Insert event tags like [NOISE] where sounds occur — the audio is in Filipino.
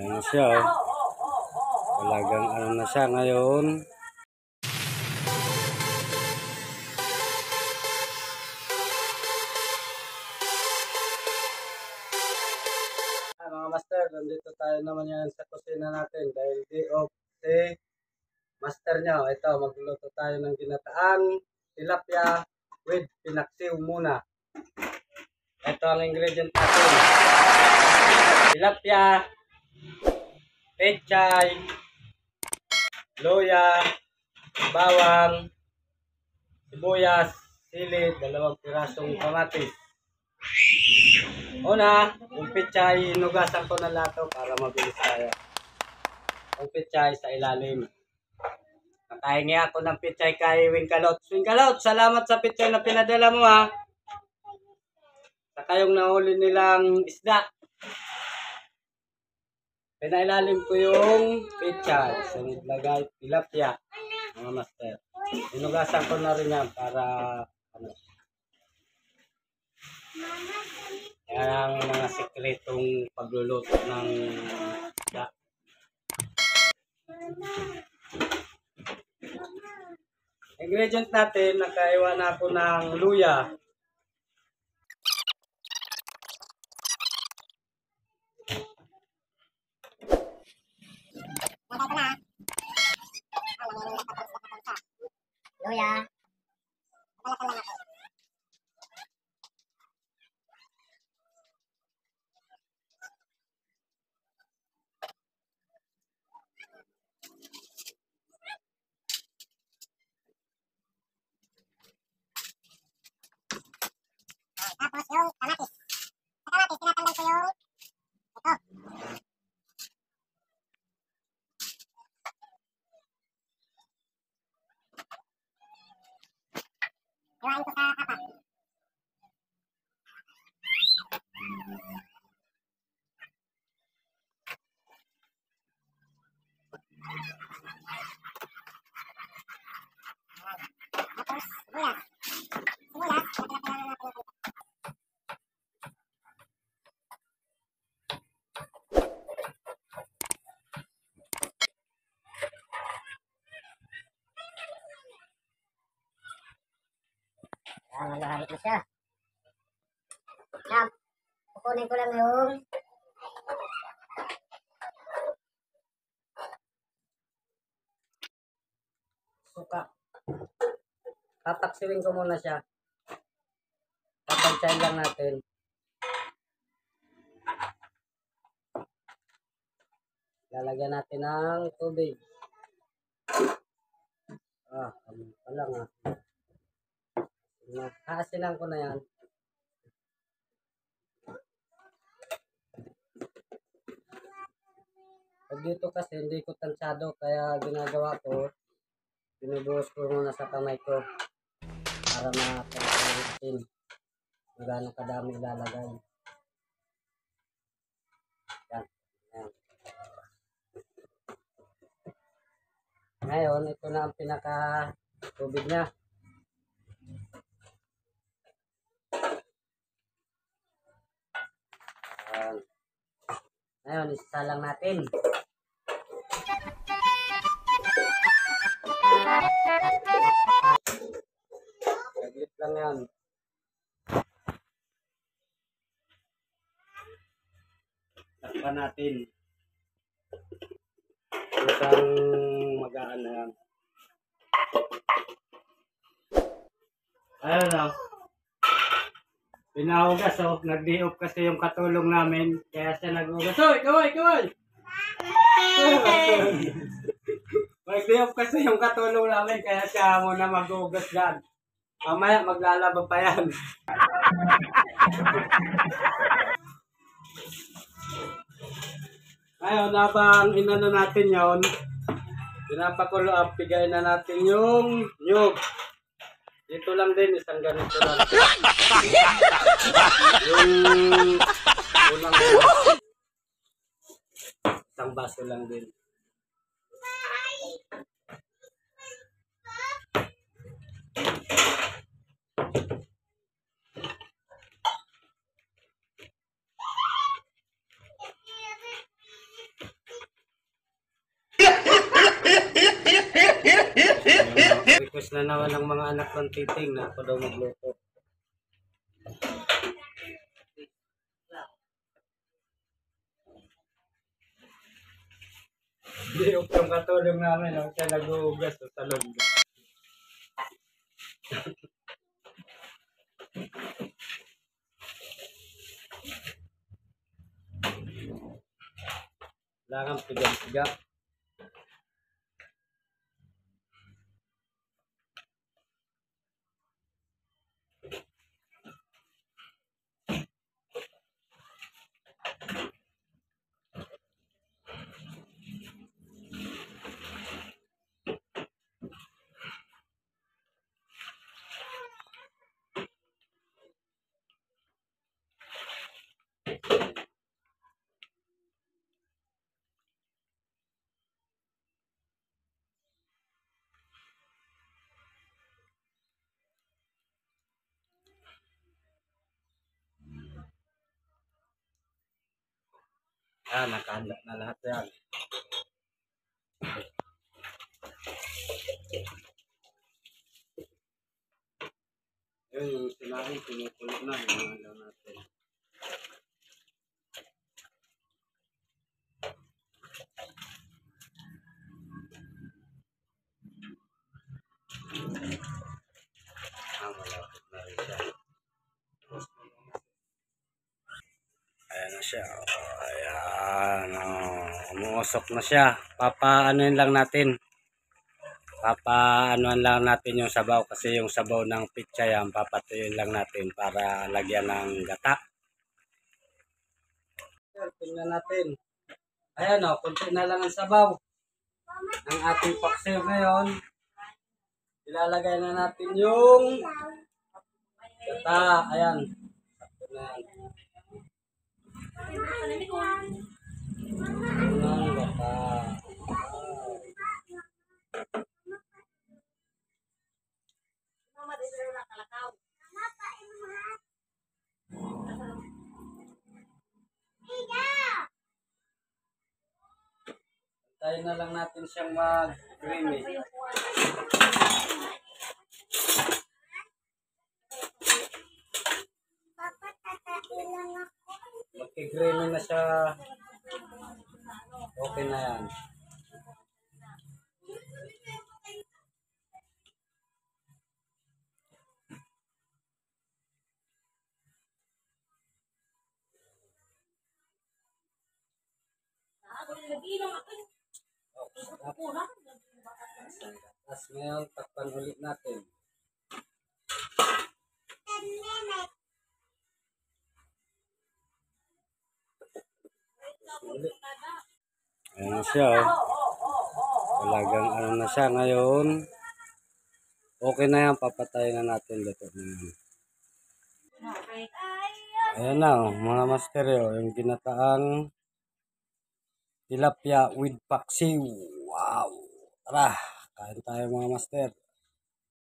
Ayan na siya, oh. Talagang ano na siya ngayon. Ah, mga master, nandito tayo naman yan sa kusina natin dahil day off si master nyo. Ito, magluluto tayo ng ginataang tilapia with pinaksiw muna. Ito ang ingredient natin. Tilapia, pechay, loya, bawang, sibuyas, sili, dalawang pirasong kamatis. Una, yung pechay, inugasan ko na lato para mabilis tayo. Yung pechay sa ilalim. Nakahingi ako ng pechay kay Wingkalot. Wingkalot, salamat sa pechay na pinadala mo ha. Saka yung nahuli nilang isda. Pinailalim ko yung pechay. Sunod lagay, tilapia. Mga master. Inugasan ko na rin yan para ano, yan ang mga sekretong pagluluto ng isda. Ingredient natin, nakaiwan ako ng luya. Luya. Tapos yung kamatis. Sa kamatis, tinatanggal ko yung ito. Iwain ko sa kapa. Tapos, sibuyas. Sibuyas, pinapilapila natin yung Nagahalik na siya. Yan. Kukunin ko lang yung Suka. Tapaksiwin ko muna siya. Tapagsay lang natin. Lalagyan natin ng tubig. Ah, ano pa lang ah. Kaasinan ko na yan. Pag dito kasi hindi ko tansyado kaya ginagawa ko binubuhos ko muna sa kamay ko para makapagpalitin kung gaano kadami ilalagay. Yan. Ito na ang pinaka tubig niya. Ngayon, isasalang natin. Saglit lang yan. Takpan natin. Isang magaan na yan. Ayun na. Pinahugas oh. Nag-di-off kasi yung katulong namin. Kaya siya nag-ugas. Hoy! Kaway! Kaway! [LAUGHS] Nag-di-off kasi yung katulong namin. Kaya siya muna mag-ugas dyan. Mamaya maglalaba pa yan. [LAUGHS] Ngayon, habang inano natin yon, pinapakulo up, pigayin na natin yung nyug. Dito lang din, isang ganito lang. [LAUGHS] yung unang isang baso lang din. Request na naman ng mga anak ng titing na ako daw magluto. Hindi, yung katulong namin, ako siya nag-uugas sa salon. Wala kang pigang-piga. Ah, nakahanda na lahat yan. Yun, yung sinabi, pinupulo na. Lang natin. Ah, malapit na rin siya. Ayan na siya. Oh, ayan. Oh, umuusok na siya. Papaanuin lang natin. Papaanuan lang natin yung sabaw kasi yung sabaw ng pizza yan papatuyuin lang natin para lagyan ng gata. Tingnan natin. Ayan o, kunti na lang ang sabaw. Ang ating paksiw ngayon. Ilalagay na natin yung gata. Ayan. Sakto na yan. Ang gata. Tayo na lang natin siyang mag-creamy. Magki-creamy na siya. Okay na yan. Tapos ngayon, takpan ulit natin. Ayan na siya. Oh. Talagang ano na siya ngayon. Okay na yan. Papatayin na natin dito. Ayan. Na oh, mga master oh, yung ginataang tilapia with paksiw. Wow! Tara, kain tayo mga master.